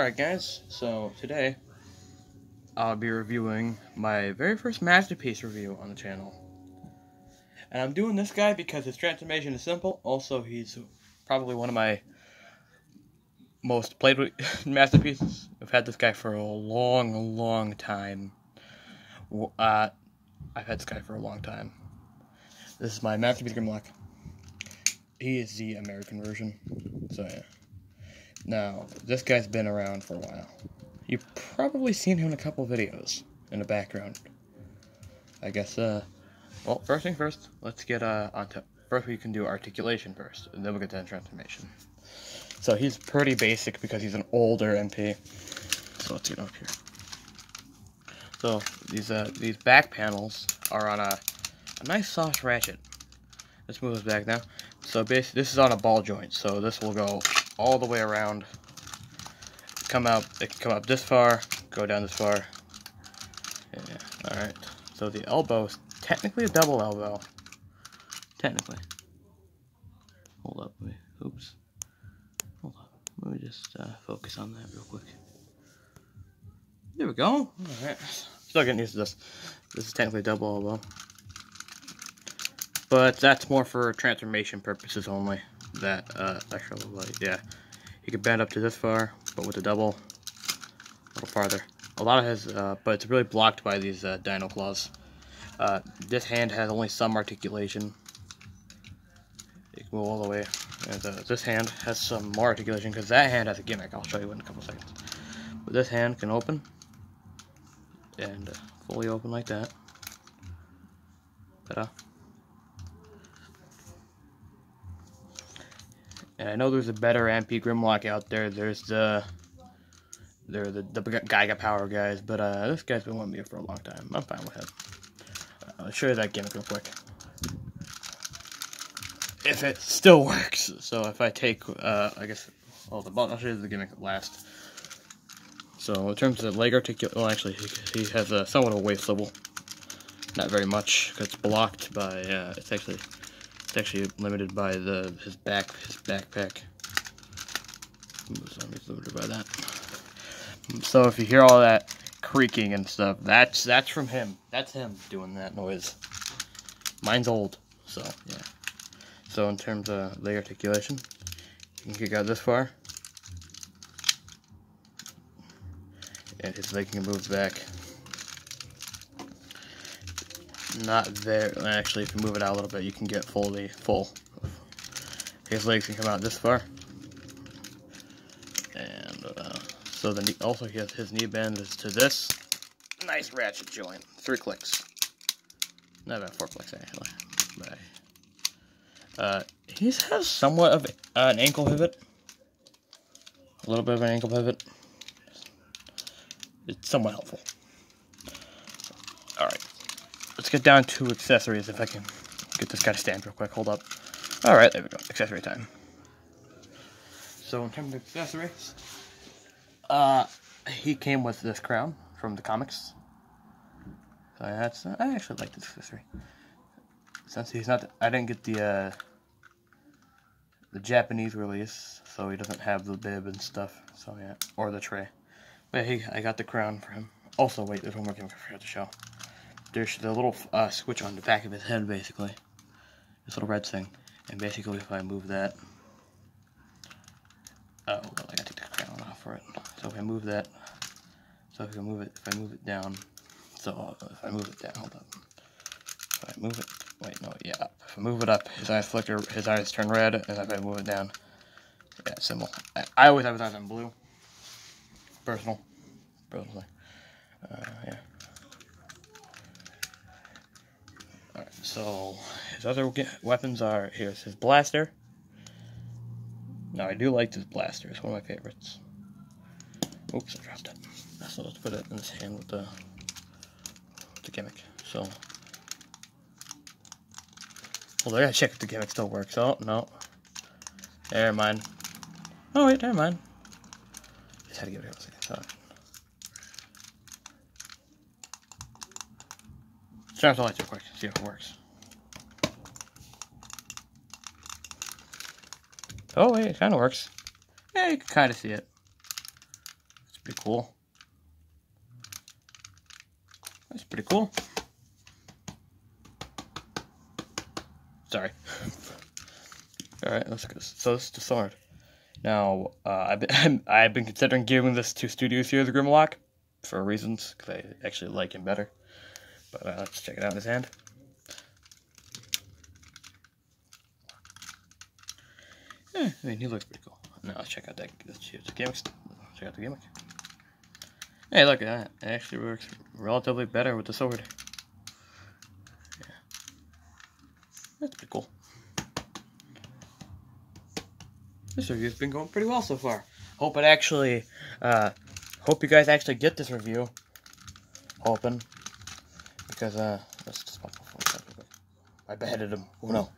Alright guys, so today I'll be reviewing my very first masterpiece review on the channel. And I'm doing this guy because his transformation is simple. Also, he's probably one of my most played with masterpieces. I've had this guy for a long, long time. Uh, I've had this guy for a long time. This is my Masterpiece Grimlock. He is the American version. So yeah. Now, this guy's been around for a while. You've probably seen him in a couple videos in the background. I guess, uh, well, first thing first, let's get, uh, on top. First, we can do articulation first, and then we'll get to transformation. So he's pretty basic because he's an older MP. So let's get up here. So these, uh, these back panels are on a, a nice soft ratchet. Let's move this back now. So basically, this is on a ball joint, so this will go all the way around. Come out, it can come up this far, go down this far. Yeah, alright. So the elbow is technically a double elbow. Technically. Hold up, wait, oops. Hold up, let me just uh, focus on that real quick. There we go. Alright. Still getting used to this. This is technically a double elbow. But that's more for transformation purposes only that uh, extra light. Yeah, you can bend up to this far, but with a double, a little farther. A lot of his, uh, but it's really blocked by these uh, dino claws. Uh, this hand has only some articulation. You can move all the way. And uh, this hand has some more articulation because that hand has a gimmick. I'll show you in a couple seconds. But this hand can open and uh, fully open like that. Ta-da. And I know there's a better MP Grimlock out there. There's the they're the, the Giga Power guys, but uh, this guy's been with me for a long time. I'm fine with him. Uh, I'll show you that gimmick real quick. If it still works. So if I take, uh, I guess, well, the I'll show you the gimmick last. So in terms of the leg articulation, well, actually, he, he has a somewhat of a waist swivel. Not very much, because it's blocked by, uh, it's actually it's actually limited by the his back his backpack. He's limited by that. So if you hear all that creaking and stuff, that's that's from him. That's him doing that noise. Mine's old, so yeah. So in terms of leg articulation, you can get out this far. And his leg can move back not there. Actually, if you move it out a little bit, you can get fully full. His legs can come out this far. And uh, so the knee, also he has his knee bend is to this nice ratchet joint. Three clicks. Not about four clicks actually. Uh, he has somewhat of an ankle pivot. A little bit of an ankle pivot. It's somewhat helpful. Let's get down to accessories if I can get this guy to stand real quick. Hold up. All right, there we go. Accessory time. So in terms of accessories, uh, he came with this crown from the comics. So that's I actually like this accessory. Since he's not, I didn't get the uh, the Japanese release, so he doesn't have the bib and stuff. So yeah, or the tray. But he, I got the crown for him. Also, wait, there's one more thing I forgot to show there's the little uh, switch on the back of his head, basically. This little red thing. And basically, if I move that... Oh, well, I gotta take the crown off for it. So if I move that... So if I move it, if I move it down... So if I move it down, hold up. If I move it... Wait, no, yeah, If I move it up, his eyes flicker, his eyes turn red, and if I move it down... Yeah, symbol. I, I always have his eyes on blue. Personal. Personally. Uh, yeah. So, his other weapons are, here's his blaster. Now, I do like this blaster. It's one of my favorites. Oops, I dropped it. So let's put it in his hand with the, the gimmick. So, well, I gotta check if the gimmick still works. Oh, no. Never mind. Oh, wait, never mind. Just had to give it a second thought. Off the lights real quick, see if it works. Oh, wait, it kind of works. Yeah, you can kind of see it. It's pretty cool. That's pretty cool. Sorry. Alright, let's go. So this is the sword. Now, uh, I've, been, I've been considering giving this to Studio the Grimlock for reasons, because I actually like him better. But uh, let's check it out in his hand. Yeah, I mean, he looks pretty cool. Now let's check out that. The gimmick. Check out the gimmick. Hey, look at that. It actually works relatively better with the sword. Yeah. That's pretty cool. This review's been going pretty well so far. Hope it actually, uh, hope you guys actually get this review. Hoping. Because, uh, let's just pop off I beheaded him. Oh no.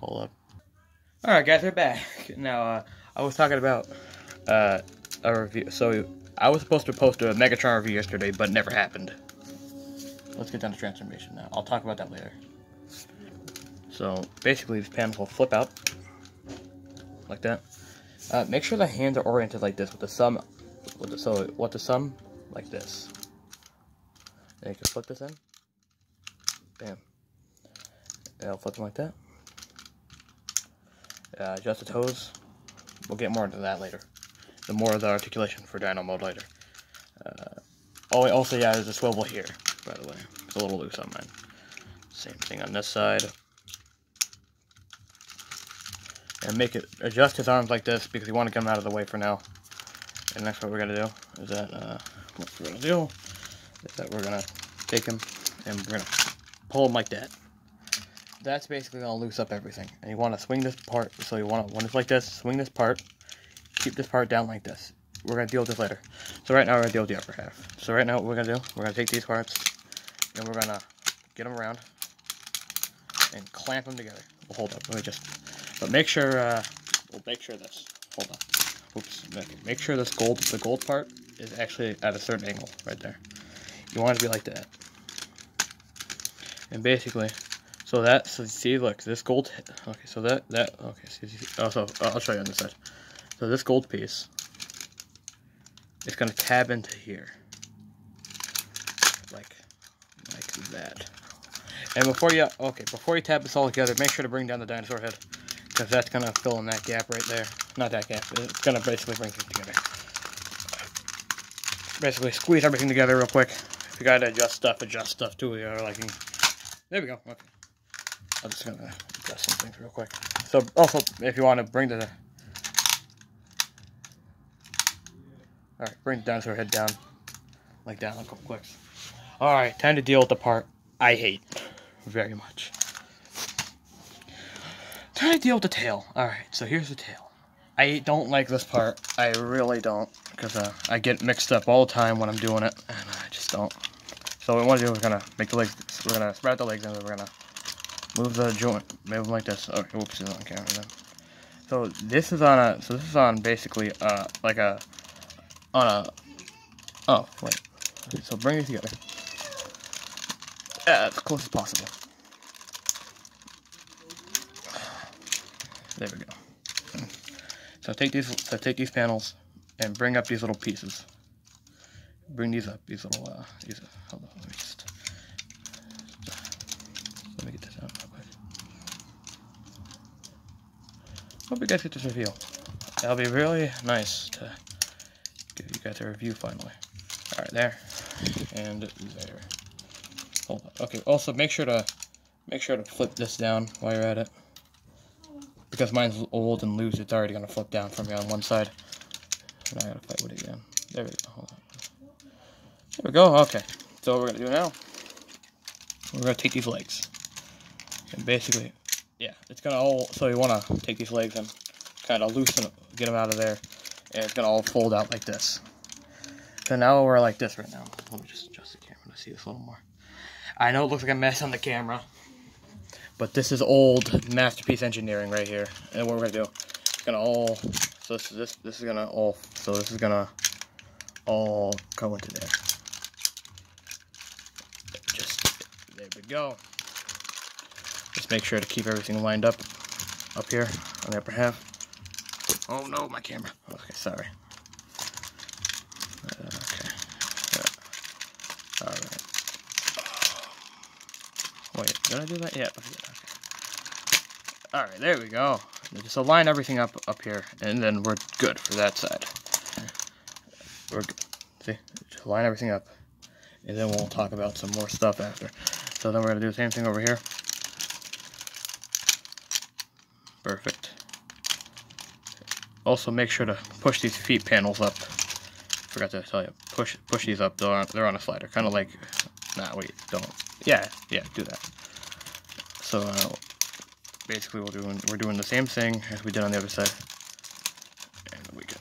Hold up. Alright guys, we're back. Now, uh, I was talking about, uh, a review, so I was supposed to post a Megatron review yesterday, but never happened. Let's get down to transformation now. I'll talk about that later. So, basically, these panels will flip out, like that. Uh, make sure the hands are oriented like this, with the thumb, with the, so, what the thumb, like this. And you can flip this in. Bam. I'll flip them like that. Uh, adjust the toes. We'll get more into that later the more of the articulation for dino mode later. Uh, oh, also, yeah, there's a swivel here, by the way. It's a little loose on mine. Same thing on this side. And make it, adjust his arms like this, because you want to get him out of the way for now. And next what we're going to do is that, uh, what we're going to do that we're to take him, and we're to pull him like that. That's basically to loose up everything. And you want to swing this part, so you want to, when it's like this, swing this part, keep this part down like this. We're to deal with this later. So right now, we're to deal with the upper half. So right now, what we're to do, we're to take these parts, and we're to get them around, and clamp them together. Hold up, let me just, but make sure, uh, we'll make sure this, hold on. Oops, make sure this gold, the gold part is actually at a certain angle, right there. You want it to be like that. And basically, so that, so see, look, this gold, okay, so that, that, okay, see, see, also, I'll show you on this side. So this gold piece it's going to tab into here. Like, like that. And before you, okay, before you tab this all together, make sure to bring down the dinosaur head. Because that's going to fill in that gap right there. Not that gap, it's going to basically bring things together. Basically, squeeze everything together real quick. If you got to adjust stuff, adjust stuff to your liking. There we go, okay. I'm just to adjust some things real quick. So, also, if you want to bring the Alright, bring the dinosaur head down. Like that, a couple clicks. Alright, time to deal with the part I hate very much. Time to deal with the tail. Alright, so here's the tail. I don't like this part. I really don't. Because uh, I get mixed up all the time when I'm doing it. And I just don't. So what we want to do is we're going to make the legs, we're to spread the legs and we're going to move the joint, move them like this. Okay, whoops, it's on camera then. So this is on a, so this is on basically uh, like a on a... Oh, wait. So bring it together. as close as possible. There we go. So take these, so take these panels and bring up these little pieces. Bring these up, these little, uh, these, hold on, let me just, let me get this out real quick. Hope you guys get this reveal. That'll be really nice to give you guys a review finally. Alright, there. And there. Hold on. Okay, also make sure to make sure to flip this down while you're at it. Because mine's old and loose, it's already gonna flip down for me on one side. And I gotta fight with it again. There we go. Hold on. There we go, okay. So what we're gonna do now, we're gonna take these legs. And basically, yeah, it's gonna all, so you wanna take these legs and kind of loosen, get them out of there and it's gonna all fold out like this. So now we're like this right now. Let me just adjust the camera to see this a little more. I know it looks like a mess on the camera, but this is old masterpiece engineering right here. And what we're gonna do, it's gonna all, so this, this, this is gonna all, so this is gonna all go into there. go. Just make sure to keep everything lined up up here on the upper half. Oh no, my camera. Okay, sorry. Okay. Yeah. Alright. Wait, did I do that? Yeah. Okay. Alright, there we go. Just align everything up up here, and then we're good for that side. We're good. See? Just line everything up, and then we'll talk about some more stuff after. So then we're gonna do the same thing over here. Perfect. Also, make sure to push these feet panels up. Forgot to tell you, push push these up. They're on, they're on a slider, kind of like. Nah, wait, don't. Yeah, yeah, do that. So uh, basically, we're doing we're doing the same thing as we did on the other side. And we go.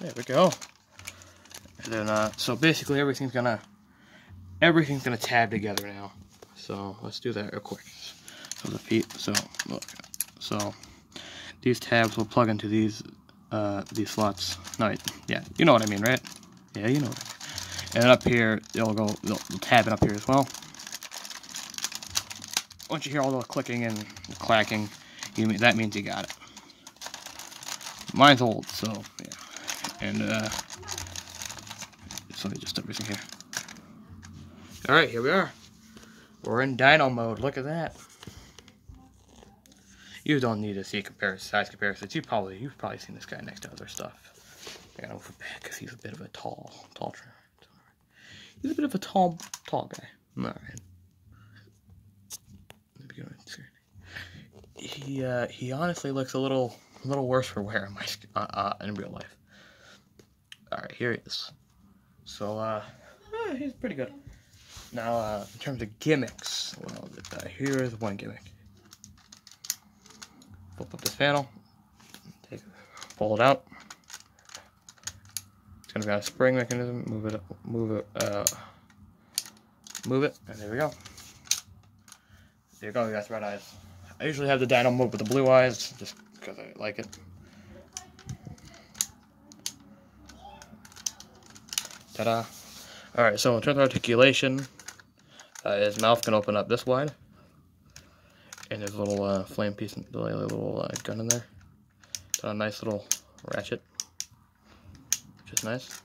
There we go. And then uh, so basically everything's gonna everything's gonna tab together now. So let's do that real quick. So the feet. So look. So these tabs will plug into these uh, these slots. No, yeah, you know what I mean, right? Yeah, you know. And then up here, they'll go, they'll, they'll tab it up here as well. Once you hear all the clicking and clacking, you mean, that means you got it. Mine's old, so yeah. And uh, so just everything here. All right, here we are. We're in dino mode. Look at that. You don't need to see comparison, size comparisons. You probably you've probably seen this guy next to other stuff. I gotta move back because he's a bit of a tall, tall. He's a bit of a tall, tall guy. All right. He uh, he honestly looks a little a little worse for wear in my uh, uh, in real life. All right, here he is. So uh, eh, he's pretty good. Now, uh, in terms of gimmicks, well, here is one gimmick. Flip up this panel, take, pull it out. It's gonna be on a spring mechanism. Move it, move it, uh, move it, and there we go. There you go. You got red eyes. I usually have the dino mode with the blue eyes, just because I like it. Ta-da! All right. So in terms of articulation, uh, his mouth can open up this wide. And there's a little uh, flame piece, a little uh, gun in there. Got a nice little ratchet, which is nice.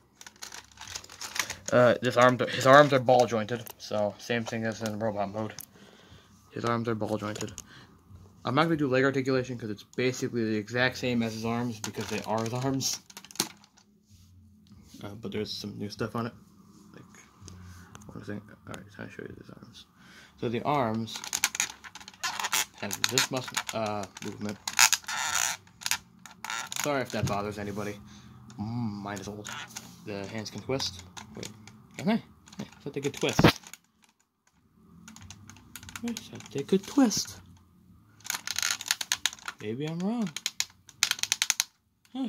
Uh, this arm, his arms are ball jointed, so same thing as in robot mode. His arms are ball jointed. I'm not gonna do leg articulation because it's basically the exact same as his arms because they are his arms. Uh, but there's some new stuff on it. Like, think, it? Alright, trying to show you his arms. So the arms and this muscle uh, movement. Sorry if that bothers anybody. Mm, mine is old. The hands can twist. Wait, can they? I thought they could twist. I thought they could twist. Maybe I'm wrong. Huh.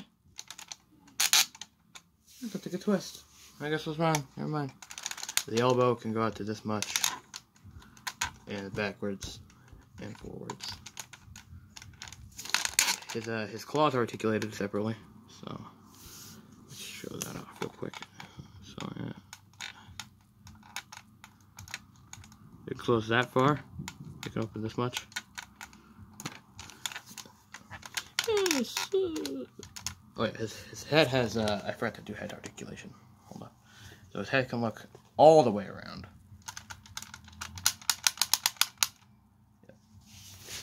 I thought they could twist. I guess I was wrong. Never mind. The elbow can go out to this much. And backwards and forwards. His uh, his claws are articulated separately, so let's show that off real quick. So yeah, it close that far. It can open this much. Oh yeah, his his head has uh, I forgot to do head articulation. Hold on. So his head can look all the way around.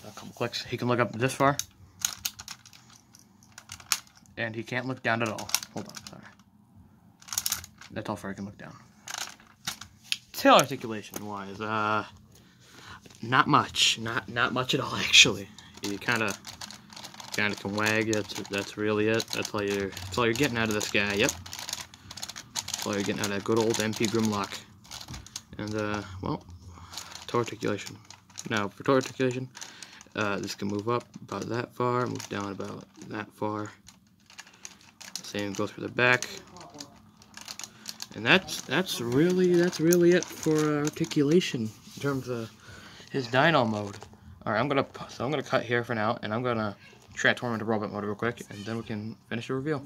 a couple clicks. He can look up this far. And he can't look down at all. Hold on, sorry. That's how far he can look down. Tail articulation wise, uh, not much. Not not much at all, actually. You kind of kind of can wag. That's that's really it. That's all you're that's all you're getting out of this guy. Yep. You're getting out of good old MP Grimlock. And uh, well, toe articulation. Now for toe articulation, uh, this can move up about that far, move down about that far. Same goes for the back. And that's that's really that's really it for articulation in terms of his dino mode. All right, I'm gonna so I'm gonna cut here for now, and I'm gonna transform into robot mode real quick, and then we can finish the review.